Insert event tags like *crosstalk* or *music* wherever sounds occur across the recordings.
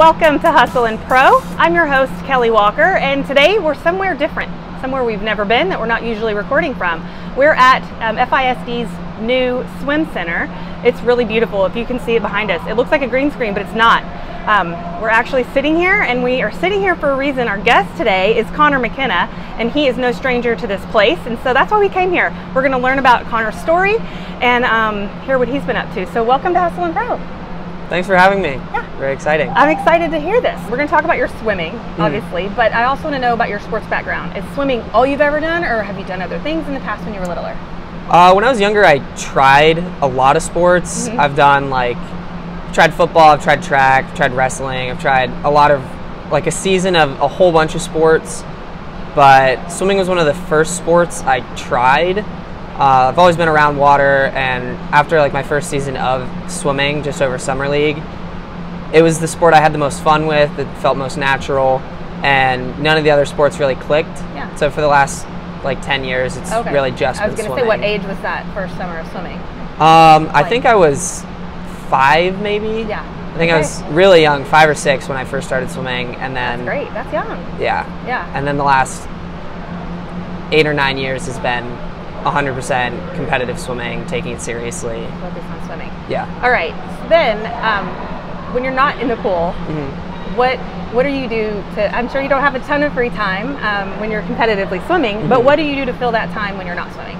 Welcome to Hustle and Pro. I'm your host, Kelly Walker, and today we're somewhere different, somewhere we've never been that we're not usually recording from. We're at um, FISD's new swim center. It's really beautiful if you can see it behind us. It looks like a green screen, but it's not. Um, we're actually sitting here, and we are sitting here for a reason. Our guest today is Conor McKenna, and he is no stranger to this place, and so that's why we came here. We're going to learn about Conor's story and um, hear what he's been up to. So, welcome to Hustle and Pro. Thanks for having me. Yeah. Very exciting. I'm excited to hear this. We're going to talk about your swimming, obviously, but I also want to know about your sports background. Is swimming all you've ever done, or have you done other things in the past when you were littler? Uh, when I was younger, I tried a lot of sports. Mhm. I've done like, tried football, I've tried track, I've tried wrestling, I've tried a lot of, like a season of a whole bunch of sports. But swimming was one of the first sports I tried. Uh, I've always been around water, and after like my first season of swimming, just over summer league, it was the sport I had the most fun with. It felt most natural, and none of the other sports really clicked. Yeah. So for the last like ten years, it's Okay. really just I was going to say, what age was that first summer of swimming? Um, I think I was five, maybe. Yeah. I think I was really young, five or six, when I first started swimming, and then Great, that's young. yeah, Yeah. and then the last eight or nine years has been 100% competitive swimming, taking it seriously. Focus on swimming. Yeah. All right. So then, um, when you're not in the pool, Mhm. what what do you do to? I'm sure you don't have a ton of free time um, when you're competitively swimming, but Mhm. what do you do to fill that time when you're not swimming?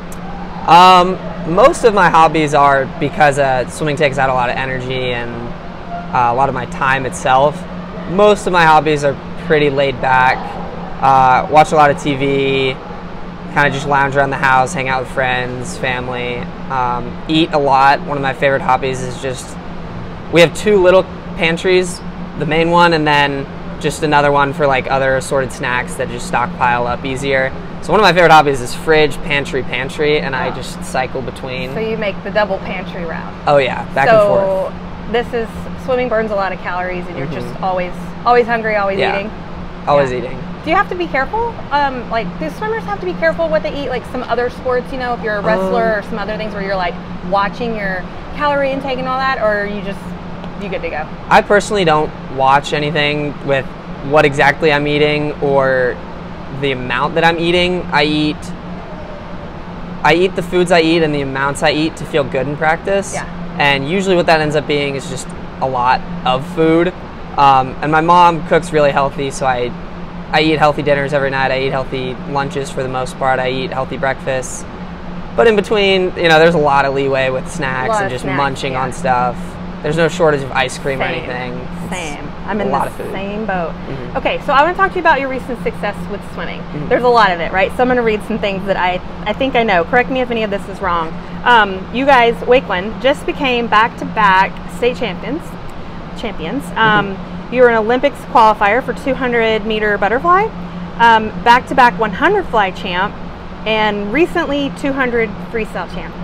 Um, most of my hobbies are because uh, swimming takes out a lot of energy and uh, a lot of my time itself. Most of my hobbies are pretty laid back. Uh, watch a lot of TV, kind of just lounge around the house, hang out with friends, family. Um, eat a lot. One of my favorite hobbies is just we have two little pantries, the main one, and then just another one for like other assorted snacks that just stockpile up easier. So one of my favorite hobbies is fridge, pantry, pantry, and I Oh. just cycle between. So you make the double pantry route. oh yeah, back so and forth. this is swimming burns a lot of calories, and you're Mhm. just always always hungry, always Yeah. eating. Always yeah. eating. Do you have to be careful? Um, like, do swimmers have to be careful what they eat? Like some other sports, you know, if you're a wrestler Um, or some other things where you're like watching your calorie intake and all that, or are you just you good to go? I personally don't watch anything with what exactly I'm eating or the amount that I'm eating. I eat I eat the foods I eat and the amounts I eat to feel good in practice. Yeah. And usually what that ends up being is just a lot of food. Um, and my mom cooks really healthy, so I I eat healthy dinners every night. I eat healthy lunches for the most part. I eat healthy breakfasts. But in between, you know, there's a lot of leeway with snacks lot and just snacks, munching yeah. on stuff. There's no shortage of ice cream or Same. anything. It's Same. I'm a in lot the of food. same boat. Mhm. Okay, so I want to talk to you about your recent success with swimming. Mhm. There's a lot of it, right? So I'm going to read some things that I, I think I know. Correct me if any of this is wrong. Um, you guys, Wakeland, just became back-to-back state champions. Champions. Mm-hmm. Um, You were an Olympics qualifier for 200 meter butterfly, um, back-to-back 100 fly champ, and recently 200 freestyle champ.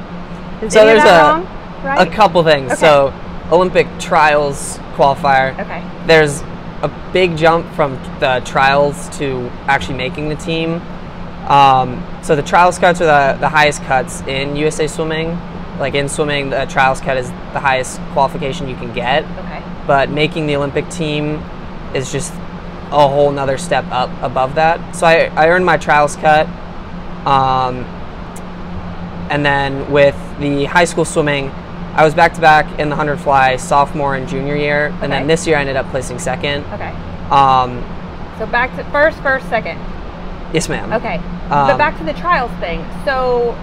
Is So there's that a- wrong? Right? A couple things. Okay. So, Olympic trials qualifier. Okay. There's a big jump from the trials to actually making the team. Um, so the trials cuts are the, the highest cuts in USA swimming. Like in swimming, the trials cut is the highest qualification you can get. Okay. But making the Olympic team is just a whole nother step up above that. So I, I earned my trials cut. Um, and then with the high school swimming, I was back to back in the 100 fly sophomore and junior year. And then this year I ended up placing second. Okay. Um, So back to first, first, second. yes, ma'am. Okay. but Um, back to the trials thing. So,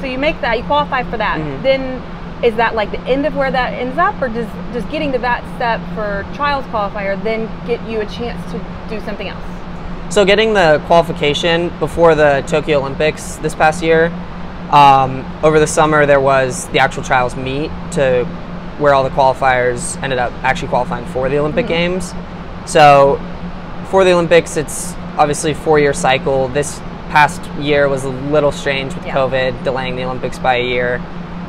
so you make that, you qualify for that. Mhm. Then, is that like the end of where that ends up, or does does getting to that step for trials qualifier then get you a chance to do something else? So getting the qualification before the Tokyo Olympics this past year, um, over the summer there was the actual trials meet to where all the qualifiers ended up actually qualifying for the Olympic Games. So for the Olympics, it's obviously a four-year cycle. This past year was a little strange with Yeah. COVID delaying the Olympics by a year.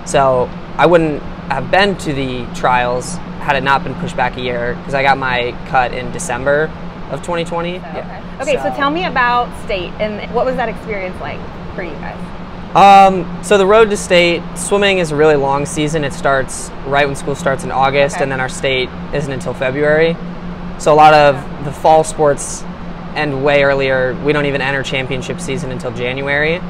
So I wouldn't have been to the trials had it not been pushed back a year because I got my cut in December of 2020. So, Yeah. okay. Okay. So, tell me about state and what was that experience like for you guys? Um, so the road to state swimming is a really long season. It starts right when school starts in August, Okay. and then our state isn't until February. So a lot of the fall sports end way earlier. We don't even enter championship season until January.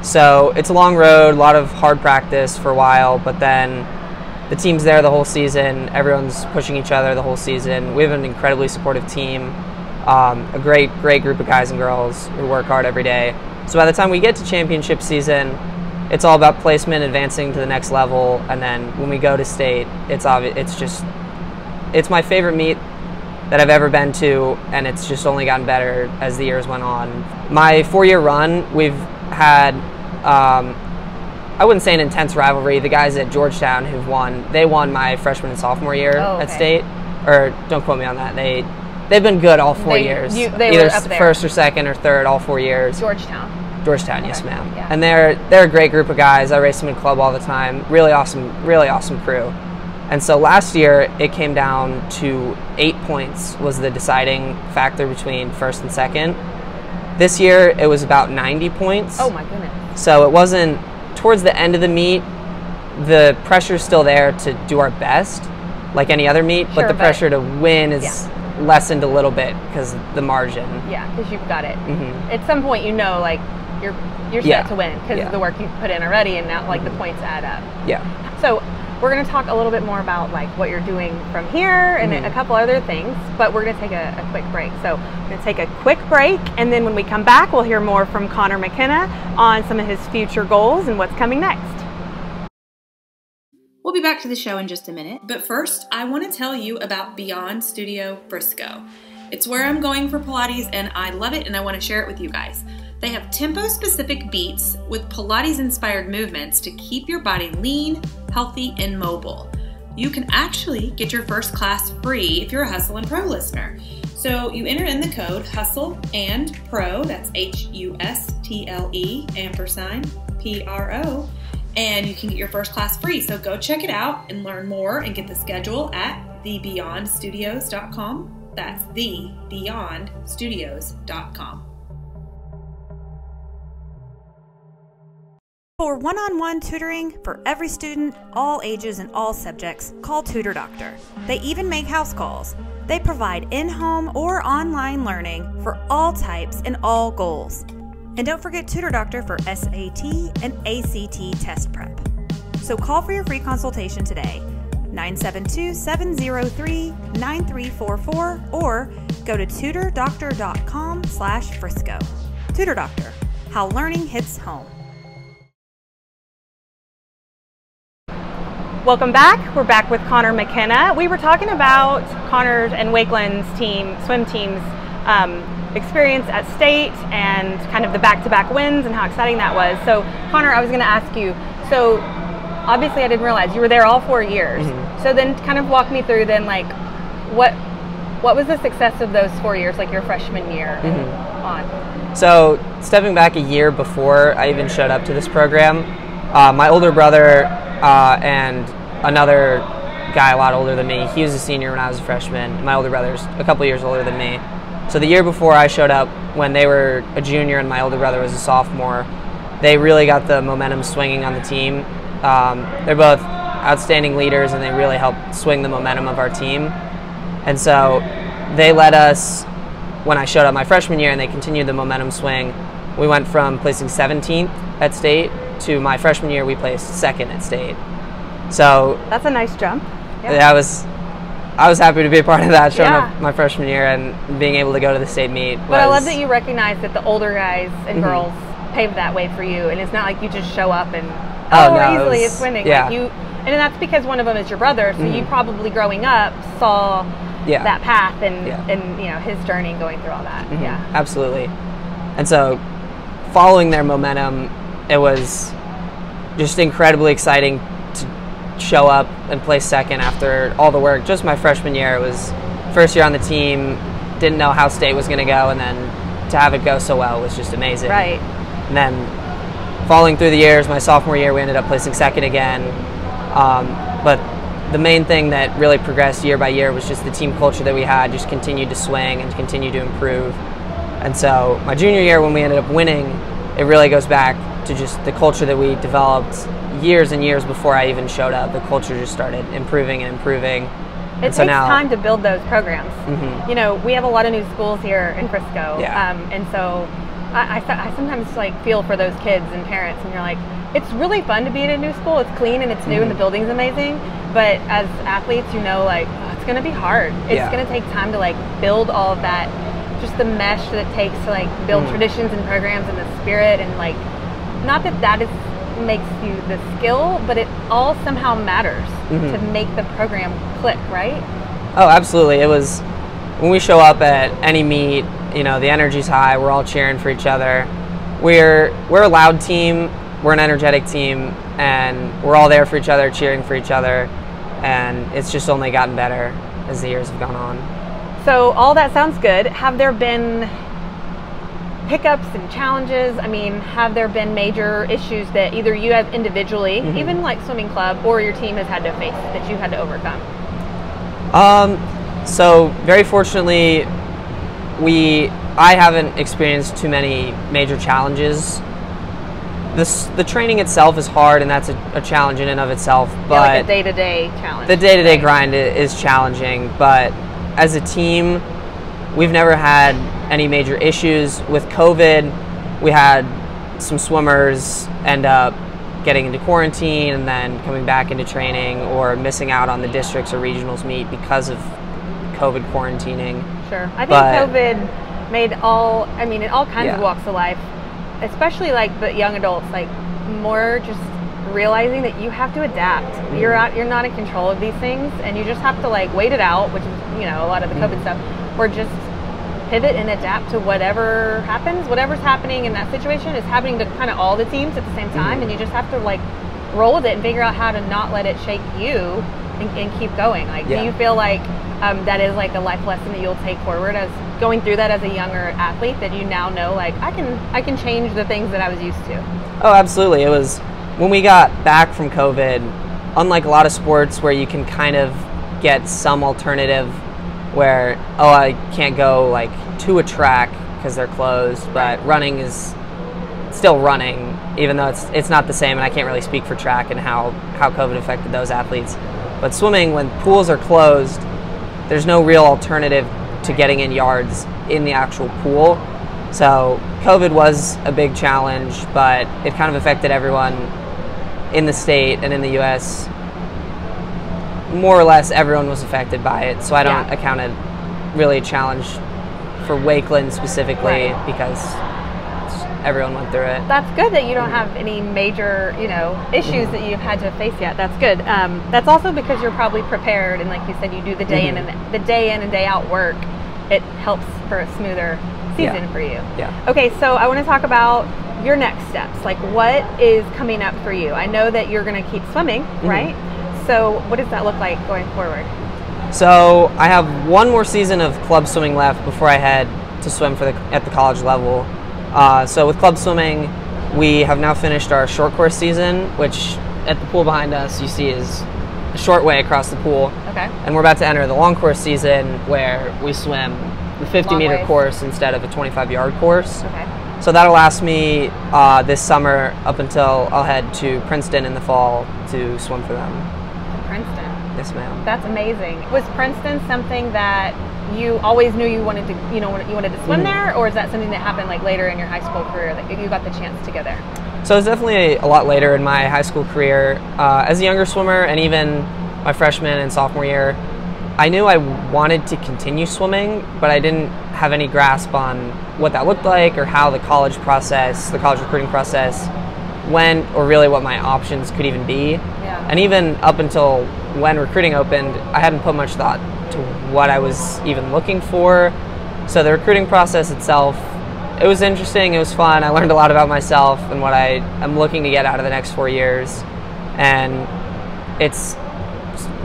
So it's a long road, a lot of hard practice for a while, but then the team's there the whole season. Everyone's pushing each other the whole season. We have an incredibly supportive team, um, a great, great group of guys and girls who work hard every day. So by the time we get to championship season, it's all about placement, advancing to the next level, and then when we go to state, it's obvious. It's just, it's my favorite meet that I've ever been to, and it's just only gotten better as the years went on. My four-year run, we've had um, I wouldn't say an intense rivalry. The guys at Georgetown who've won, they won my freshman and sophomore year Oh, at state. Or don't quote me on that. They they've been good all four They- years. you- they Either were up there. first or second or third all four years. Georgetown. Georgetown, yes, ma'am. yeah. And they're they're a great group of guys. I race them in club all the time. Really awesome, really awesome crew. And so last year it came down to eight points was the deciding factor between first and second. This year it was about 90 points. Oh my goodness. So it wasn't towards the end of the meet. The pressure's still there to do our best, like any other meet, Sure, but the but- pressure to win is lessened a little bit because the margin. Yeah, because you've got it. Mhm. At some point, you know, like you're you're set Yeah. to win because Yeah. of the work you've put in already, and now like the points add up. Yeah. So we're going to talk a little bit more about like what you're doing from here and Mhm. a couple other things, but we're going to take a, a quick break. So we're going to take a quick break, and then when we come back, we'll hear more from Conor McKenna on some of his future goals and what's coming next. Back to the show in just a minute, but first, I want to tell you about Beyond Studio Frisco. It's where I'm going for Pilates, and I love it, and I want to share it with you guys. They have tempo specific beats with Pilates inspired movements to keep your body lean, healthy, and mobile. You can actually get your first class free if you're a Hustle and Pro listener. So you enter in the code Hustle and Pro, that's H U S T L E ampersand P R O, and you can get your first class free. So go check it out and learn more and get the schedule at thebeyondstudios.com. That's thebeyondstudios.com. For one on one tutoring for every student, all ages, and all subjects, call Tutor Doctor. They even make house calls. They provide in home or online learning for all types and all goals. And don't forget Tutor Doctor for SAT and ACT test prep. So call for your free consultation today. 972 703 9344 or go to tutordoctor.com slash frisco. Tutor Doctor, how learning hits home. Welcome back. We're back with Conor McKenna. We were talking about Conor's and Wakeland's team, swim team's um, experience at state and kind of the back-to-back wins and how exciting that was. So, Conor, I was going to ask you. So, obviously, I didn't realize you were there all four years. So then, kind of walk me through then, like, what what was the success of those four years, like your freshman year on? So, stepping back a year before I even showed up to this program, uh, my older brother uh, and another guy a lot older than me, he was a senior when I was a freshman. My older brother's a couple years older than me. So, the year before I showed up, when they were a junior and my older brother was a sophomore, they really got the momentum swinging on the team. Um, they're both outstanding leaders and they really helped swing the momentum of our team. And so they let us, when I showed up my freshman year and they continued the momentum swing, we went from placing 17th at state to my freshman year, we placed second at state. So That's a nice jump. that was, I was happy to be a part of that, showing Yeah. up my freshman year and being able to go to the state meet. But I love that you recognize that the older guys and Mhm. girls paved that way for you, and it's not like you just show up and Oh, oh, no, it easily was- it's winning. yeah. Like you, and that's because one of them is your brother, so you Mhm. probably growing up saw Yeah. that path and Yeah. and you know his journey going through all that. Mhm, Yeah. absolutely. And so, following their momentum, it was just incredibly exciting show up and play second after all the work. Just my freshman year, it was first year on the team, didn't know how state was going to go, and then to have it go so well was just amazing. Right. And then following through the years, my sophomore year, we ended up placing second again. Um, but the main thing that really progressed year by year was just the team culture that we had just continued to swing and continued to improve. And so my junior year, when we ended up winning, it really goes back to just the culture that we developed years and years before I even showed up. The culture just started improving and improving. It And so takes now- time to build those programs. Mhm. You know, we have a lot of new schools here in Frisco, Yeah. um, and so I, I, I sometimes like feel for those kids and parents, and you're like, it's really fun to be at a new school. It's clean and it's new, and Mm-hmm. the building's amazing. But as athletes, you know, like oh, it's gonna be hard. It's Yeah. gonna take time to like build all of that, just the mesh that it takes to like build Mm. traditions and programs and the spirit and like, not that that is makes you the skill, but it all somehow matters Mhm. to make the program click, right? Oh, absolutely. It was when we show up at any meet, you know, the energy's high, we're all cheering for each other. We're we're a loud team, we're an energetic team, and we're all there for each other, cheering for each other, and it's just only gotten better as the years have gone on. So all that sounds good. Have there been hiccups and challenges? I mean, have there been major issues that either you have individually, Mhm. even like swimming club, or your team has had to face that you had to overcome? Um, so very fortunately, we I haven't experienced too many major challenges. This the training itself is hard, and that's a, a challenge in and of itself. But yeah, like day to day challenge. the day to day grind is challenging, but as a team, we've never had any major issues. With COVID, we had some swimmers end up getting into quarantine and then coming back into training or missing out on the districts or regionals meet because of COVID quarantining. Sure. I think But- COVID made all, I mean, in all kinds of walks of life, especially like the young adults, like more just realizing that you have to adapt. Mm-hmm. You're out, you're not in control of these things, and you just have to like wait it out, which is you know a lot of the. COVID stuff, or just pivot and adapt to whatever happens. Whatever's happening in that situation is happening to kind of all the teams at the same time, Mhm. and you just have to like roll with it and figure out how to not let it shake you and, and keep going. Like, Yeah. do you feel like um, that is like a life lesson that you'll take forward as going through that as a younger athlete that you now know like I can I can change the things that I was used to. Oh, absolutely. It was when we got back from COVID, unlike a lot of sports where you can kind of get some alternative where, oh, I can't go like to a track because they're closed, but running is still running, even though it's it's not the same. And I can't really speak for track and how how COVID affected those athletes. But swimming, when pools are closed, there's no real alternative to getting in yards in the actual pool. So COVID was a big challenge, but it kind of affected everyone in the state and in the U.S. More or less, everyone was affected by it. So I don't Yeah. account it really a challenge for Wakeland specifically Right. because everyone went through it. That's good that you don't have any major, you know, issues that you've had to face yet. That's good. Um, that's also because you're probably prepared, and like you said, you do the day in Mhm. and the day in and day out work. It helps for a smoother season Yeah. for you. Yeah. Okay, so I want to talk about your next steps. Like, what is coming up for you? I know that you're going to keep swimming, Mhm. right? So, what does that look like going forward? So I have one more season of club swimming left before I head to swim for the at the college level. Uh, so with club swimming, we have now finished our short course season, which at the pool behind us you see is a short way across the pool, Okay. and we're about to enter the long course season where we swim the 50 Long meter ways. course instead of a 25 yard course. Okay. So that'll last me uh, this summer up until I'll head to Princeton in the fall to swim for them. Yes, ma'am. That's amazing. Was Princeton something that you always knew you wanted to, you know, you wanted to swim Mhm. there, or is that something that happened like later in your high school career that you got the chance to go there? So it was definitely a lot later in my high school career. Uh, as a younger swimmer, and even my freshman and sophomore year, I knew I wanted to continue swimming, but I didn't have any grasp on what that looked like or how the college process, the college recruiting process, went, or really what my options could even be. And even up until when recruiting opened, I hadn't put much thought to what I was even looking for. So the recruiting process itself, it was interesting, it was fun. I learned a lot about myself and what I am looking to get out of the next four years. And it's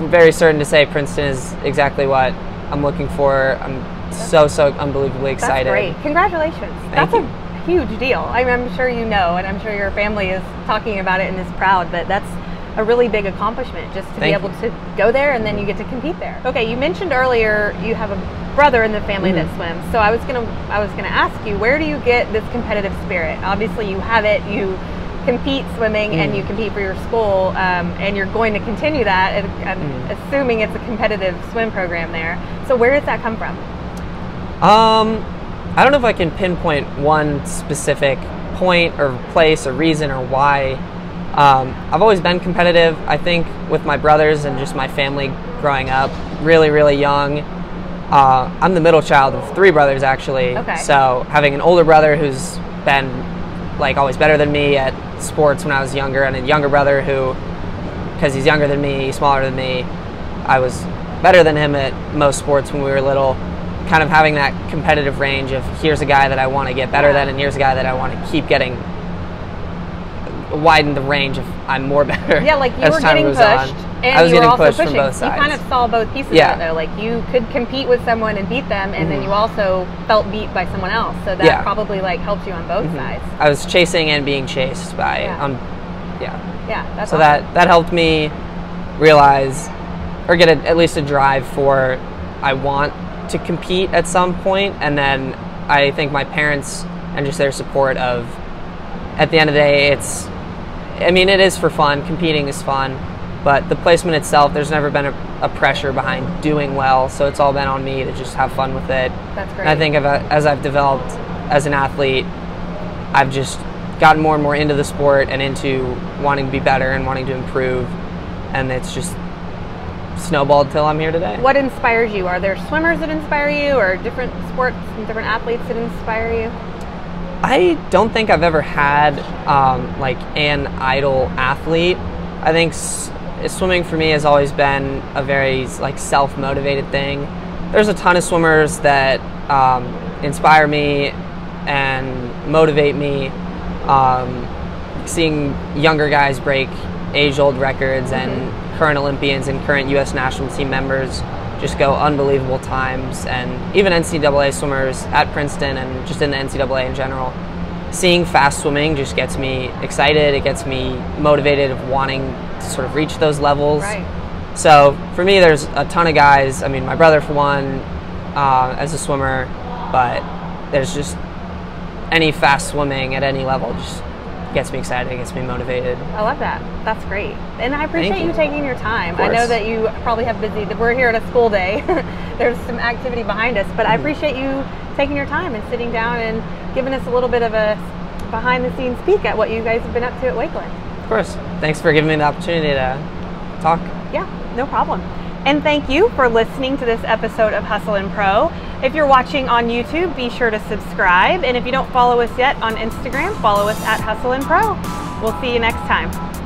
very certain to say Princeton is exactly what I'm looking for. I'm so, so unbelievably excited. That's great. Congratulations. That's you. a huge deal. I'm, I'm sure you know, and I'm sure your family is talking about it and is proud, but that's a really big accomplishment just to be Thank able to go there and then you get to compete there. Okay, you mentioned earlier you have a brother in the family that Mhm. swims. So I was gonna I was gonna ask you, where do you get this competitive spirit? Obviously you have it, you compete swimming and Mm. you compete for your school, um, and you're going to continue that. And I'm Mm. assuming it's a competitive swim program there. So where does that come from? Um, I don't know if I can pinpoint one specific point or place or reason or why. Um, I've always been competitive. I think with my brothers and just my family growing up, really, really young. Uh, I'm the middle child of three brothers, actually. Okay. So having an older brother who's been like always better than me at sports when I was younger, and a younger brother who, because he's younger than me, smaller than me, I was better than him at most sports when we were little. Kind of having that competitive range of here's a guy that I want to get better Yeah. than, and here's a guy that I want to keep getting. Widen the range if I'm more better. Yeah, like you were getting pushed, on. and I was you were getting also pushed pushing. from both sides. You kind of saw both pieces Yeah. of it, though. Like you could compete with someone and beat them, and then Mhm. you also felt beat by someone else. So that Yeah. probably like helped you on both Mhm. sides. I was chasing and being chased by Yeah. um, yeah. Yeah, that's so awesome. that that helped me realize or get a, at least a drive for I want to compete at some point and then I think my parents and just their support of at the end of the day it's I mean it is for fun competing is fun but the placement itself there's never been a, a pressure behind doing well so it's all been on me to just have fun with it That's great. and I think I, uh, as I've developed as an athlete I've just gotten more and more into the sport and into wanting to be better and wanting to improve. And it's just snowballed till I'm here today. What inspires you? Are there swimmers that inspire you, or different sports and different athletes that inspire you? I don't think I've ever had um, like an idol athlete. I think s- swimming for me has always been a very like self-motivated thing. There's a ton of swimmers that um, inspire me and motivate me. Um, seeing younger guys break age-old records and current Olympians and current U.S. national team members just go unbelievable times, and even NCAA swimmers at Princeton and just in the NCAA in general. Seeing fast swimming just gets me excited. It gets me motivated of wanting to sort of reach those levels. Right. So for me, there's a ton of guys. I mean, my brother for one, uh, as a swimmer, but there's just any fast swimming at any level just gets me excited. Gets me motivated. I love that. That's great. And I appreciate you. you. taking your time. I know that you probably have busy, that we're here at a school day. *laughs* There's some activity behind us, but I Mm-hmm. appreciate you taking your time and sitting down and giving us a little bit of a behind the scenes peek at what you guys have been up to at Wakeland. Of course. Thanks for giving me the opportunity to talk. Yeah, no problem. And thank you for listening to this episode of Hustle and Pro. If you're watching on YouTube, be sure to subscribe. And if you don't follow us yet on Instagram, follow us at Hustle and Pro. We'll see you next time.